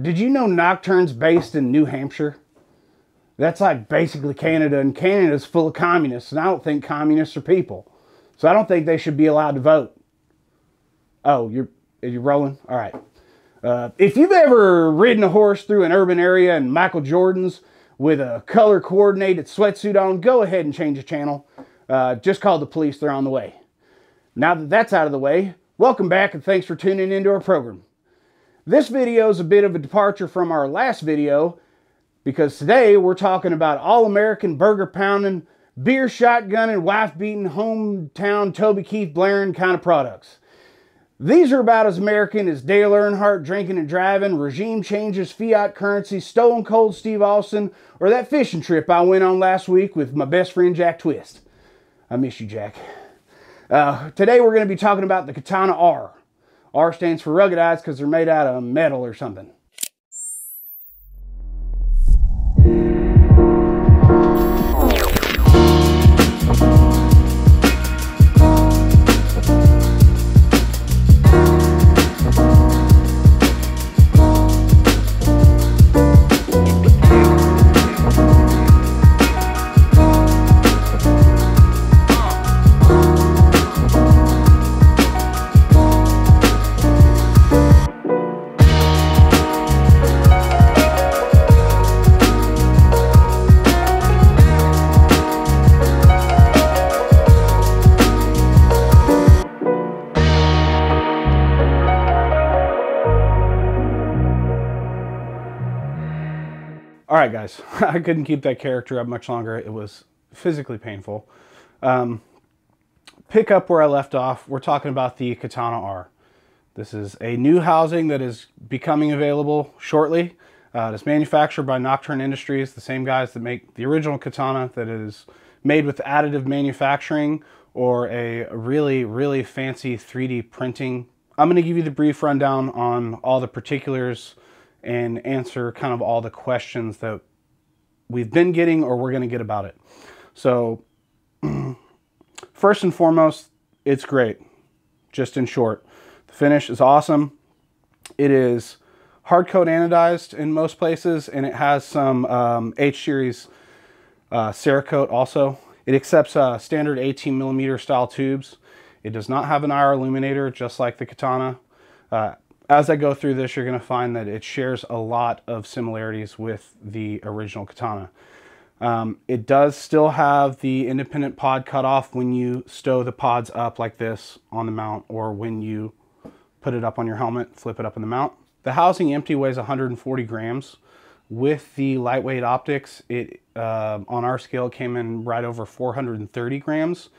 Did you know Nocturn's based in New Hampshire? That's like basically Canada, and Canada's full of communists, and I don't think communists are people. So I don't think they should be allowed to vote. Oh, you're you're rolling? All right. Uh, if you've ever ridden a horse through an urban area in Michael Jordan's with a color coordinated sweatsuit on, go ahead and change the channel. Uh, just call the police, they're on the way. Now that that's out of the way, welcome back and thanks for tuning into our program. This video is a bit of a departure from our last video because today we're talking about all-American burger pounding, beer shotgunning, wife beating, hometown Toby Keith blaring kind of products. These are about as American as Dale Earnhardt drinking and driving, regime changes, fiat currency, stone cold Steve Austin, or that fishing trip I went on last week with my best friend Jack Twist. I miss you, Jack. Uh, today we're going to be talking about the Katana R. R stands for ruggedized because they're made out of metal or something. Right, guys, I couldn't keep that character up much longer. It was physically painful. Um, pick up where I left off. We're talking about the Katana R. This is a new housing that is becoming available shortly. Uh, it's manufactured by Nocturn Industries, the same guys that make the original Katana that is made with additive manufacturing or a really, really fancy 3D printing. I'm going to give you the brief rundown on all the particulars and answer kind of all the questions that we've been getting or we're going to get about it. So, first and foremost, it's great. Just in short, the finish is awesome. It is hard coat anodized in most places, and it has some um, H series uh, Cerakote also. It accepts uh, standard 18 millimeter style tubes. It does not have an IR illuminator, just like the Katana. Uh, as I go through this, you're going to find that it shares a lot of similarities with the original Katana. Um, it does still have the independent pod cutoff when you stow the pods up like this on the mount or when you put it up on your helmet, flip it up in the mount. The housing empty weighs 140 grams. With the lightweight optics, it uh, on our scale came in right over 430 grams.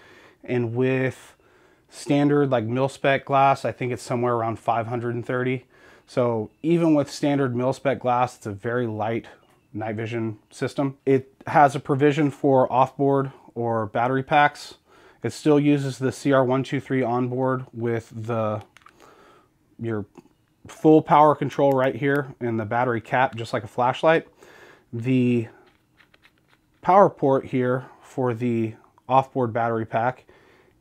And with standard like mil spec glass, I think it's somewhere around 530. So even with standard mil spec glass, it's a very light night vision system. It has a provision for offboard or battery packs. It still uses the CR123 onboard with the your full power control right here and the battery cap just like a flashlight. The power port here for the offboard battery pack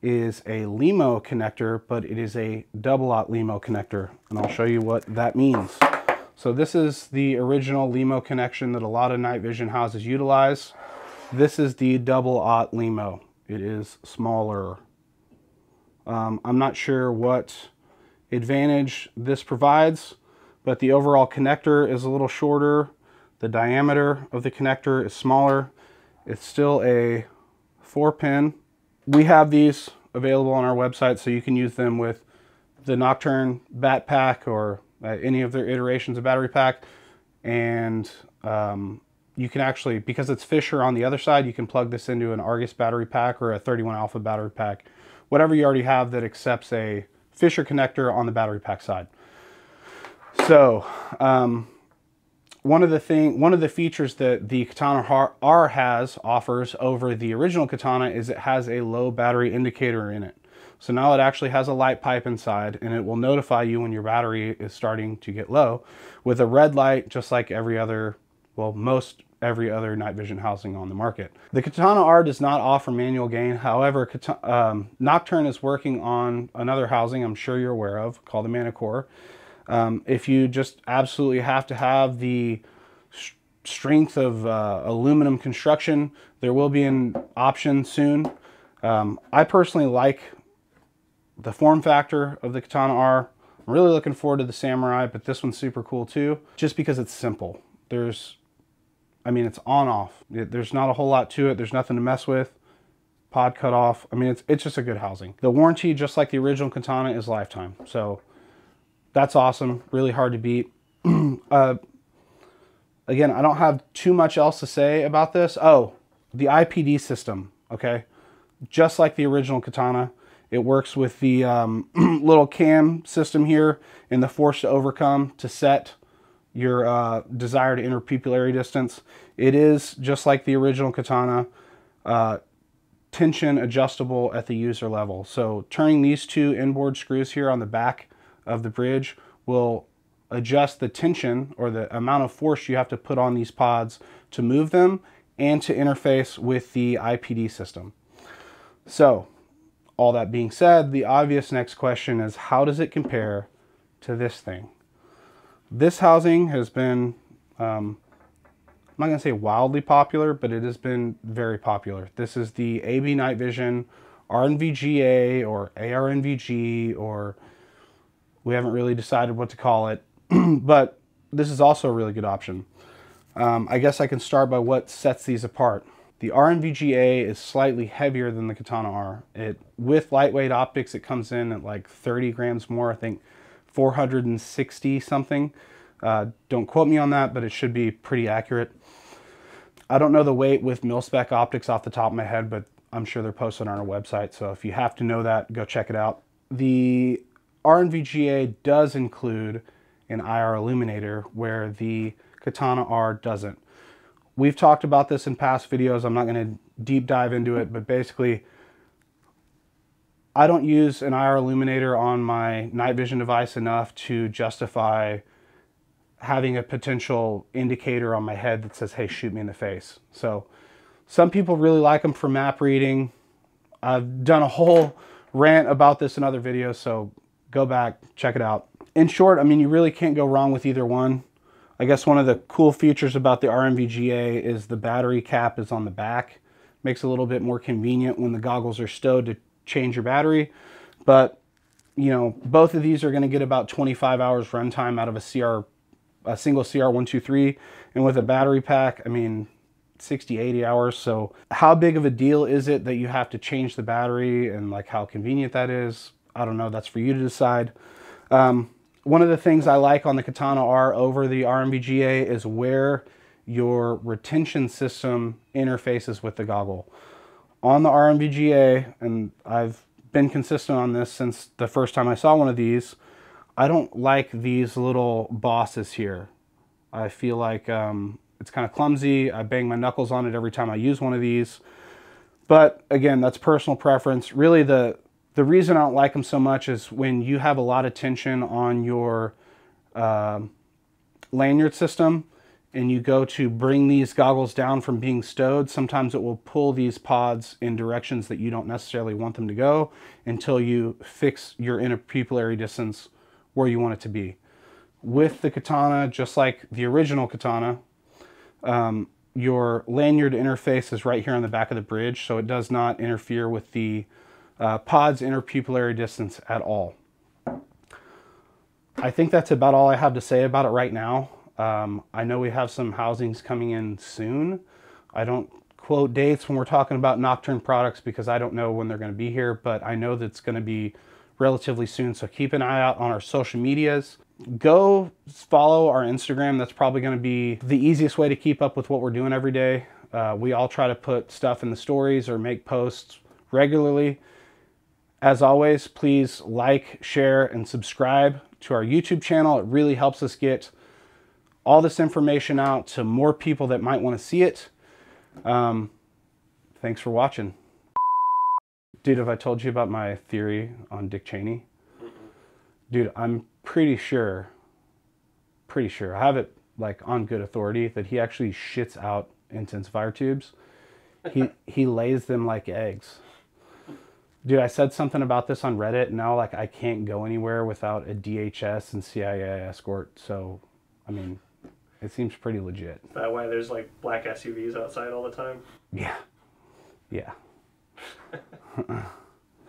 is a LEMO connector, but it is a double-aught LEMO connector, and I'll show you what that means. So this is the original LEMO connection that a lot of night vision houses utilize. This is the double-aught LEMO. It is smaller. Um, I'm not sure what advantage this provides, but the overall connector is a little shorter. The diameter of the connector is smaller. It's still a four pin we have these available on our website so you can use them with the Nocturn Bat Pack or uh, any of their iterations of battery pack. And um, you can actually, because it's Fischer on the other side, you can plug this into an Argus battery pack or a 31 Alpha battery pack, whatever you already have that accepts a Fischer connector on the battery pack side. So, um, one of the thing, one of the features that the Katana R has offers over the original Katana is it has a low battery indicator in it. So now it actually has a light pipe inside and it will notify you when your battery is starting to get low with a red light just like every other, well most every other night vision housing on the market. The Katana R does not offer manual gain. However, um, Nocturn is working on another housing I'm sure you're aware of called the Manticore. Um, if you just absolutely have to have the strength of uh, aluminum construction, there will be an option soon. Um, I personally like the form factor of the Katana R. I'm really looking forward to the Samurai, but this one's super cool too, just because it's simple. There's, I mean, it's on off. There's not a whole lot to it. There's nothing to mess with. Pod cut off. I mean, it's, it's just a good housing. The warranty, just like the original Katana, is lifetime. So that's awesome. Really hard to beat. uh, again, I don't have too much else to say about this. Oh, the IPD system, okay? Just like the original Katana, it works with the um, little cam system here and the force to overcome to set your uh, desired interpupillary distance. It is, just like the original Katana, uh, tension adjustable at the user level. So turning these two inboard screws here on the back of the bridge will adjust the tension or the amount of force you have to put on these pods to move them and to interface with the IPD system. So all that being said, the obvious next question is how does it compare to this thing? This housing has been, um, I'm not going to say wildly popular, but it has been very popular. This is the AB Night Vision RNVGA or ARNVG, or we haven't really decided what to call it, but this is also a really good option. Um, I guess I can start by what sets these apart. The RNVGA is slightly heavier than the Katana R. It With lightweight optics, it comes in at like 30 grams more, I think 460 something. Uh, don't quote me on that, but it should be pretty accurate. I don't know the weight with mil-spec optics off the top of my head, but I'm sure they're posted on our website. So if you have to know that, go check it out. The RNVGA does include an IR illuminator where the Katana R doesn't. We've talked about this in past videos. I'm not going to deep dive into it, but basically, I don't use an IR illuminator on my night vision device enough to justify having a potential indicator on my head that says, hey, shoot me in the face. So some people really like them for map reading. I've done a whole rant about this in other videos, so go back, check it out. In short, I mean, you really can't go wrong with either one. I guess one of the cool features about the RNVGA is the battery cap is on the back. Makes it a little bit more convenient when the goggles are stowed to change your battery. But, you know, both of these are going to get about 25 hours runtime out of a CR, a single CR123. And with a battery pack, I mean, 60, 80 hours. So how big of a deal is it that you have to change the battery and like how convenient that is? I don't know. That's for you to decide. Um, one of the things I like on the Katana R over the RNVGA is where your retention system interfaces with the goggle. On the RNVGA, and I've been consistent on this since the first time I saw one of these, I don't like these little bosses here. I feel like um, it's kind of clumsy. I bang my knuckles on it every time I use one of these. But again, that's personal preference. Really, the the reason I don't like them so much is when you have a lot of tension on your uh, lanyard system and you go to bring these goggles down from being stowed, sometimes it will pull these pods in directions that you don't necessarily want them to go until you fix your interpupillary distance where you want it to be. With the katana, just like the original katana, um, your lanyard interface is right here on the back of the bridge, so it does not interfere with the uh, pod's interpupillary distance at all. I think that's about all I have to say about it right now. Um, I know we have some housings coming in soon. I don't quote dates when we're talking about Nocturn products because I don't know when they're going to be here, but I know that it's going to be relatively soon. So keep an eye out on our social medias. Go follow our Instagram. That's probably going to be the easiest way to keep up with what we're doing every day. Uh, we all try to put stuff in the stories or make posts regularly. As always, please like, share, and subscribe to our YouTube channel. It really helps us get all this information out to more people that might want to see it. Um, thanks for watching. Dude, have I told you about my theory on Dick Cheney? Dude, I'm pretty sure, pretty sure, I have it like on good authority that he actually shits out intensifier tubes. He, he lays them like eggs. Dude, I said something about this on Reddit. And now, like, I can't go anywhere without a DHS and CIA escort. So, I mean, it seems pretty legit. That way, there's like black SUVs outside all the time. Yeah. Yeah.